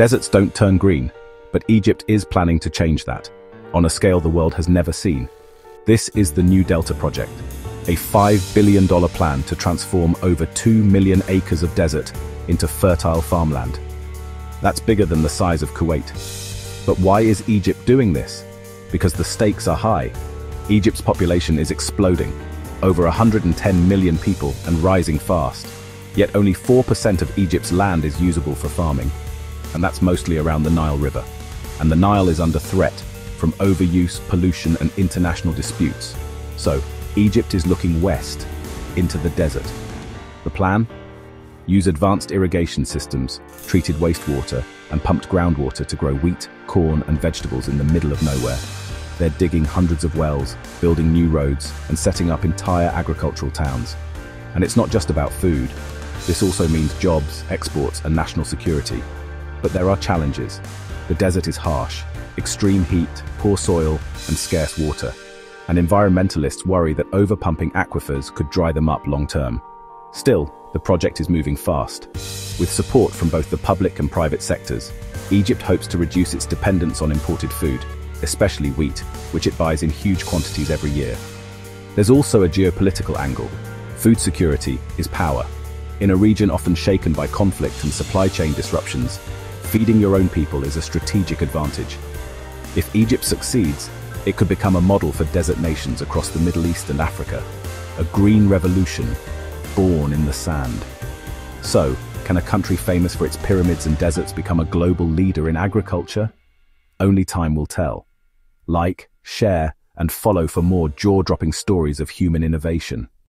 Deserts don't turn green, but Egypt is planning to change that, on a scale the world has never seen. This is the New Delta Project, a $5 billion plan to transform over 2 million acres of desert into fertile farmland. That's bigger than the size of Kuwait. But why is Egypt doing this? Because the stakes are high. Egypt's population is exploding, over 110 million people and rising fast. Yet only 4% of Egypt's land is usable for farming, and that's mostly around the Nile River. And the Nile is under threat from overuse, pollution and international disputes. So, Egypt is looking west, into the desert. The plan? Use advanced irrigation systems, treated wastewater, and pumped groundwater to grow wheat, corn, and vegetables in the middle of nowhere. They're digging hundreds of wells, building new roads, and setting up entire agricultural towns. And it's not just about food. This also means jobs, exports, and national security. But there are challenges. The desert is harsh, extreme heat, poor soil, and scarce water and environmentalists worry that overpumping aquifers could dry them up long-term. Still, the project is moving fast. With support from both the public and private sectors, Egypt hopes to reduce its dependence on imported food, especially wheat, which it buys in huge quantities every year. There's also a geopolitical angle. Food security is power. In a region often shaken by conflict and supply chain disruptions, feeding your own people is a strategic advantage. If Egypt succeeds, it could become a model for desert nations across the Middle East and Africa, a green revolution born in the sand. So, can a country famous for its pyramids and deserts become a global leader in agriculture? Only time will tell. Like, share, and follow for more jaw-dropping stories of human innovation.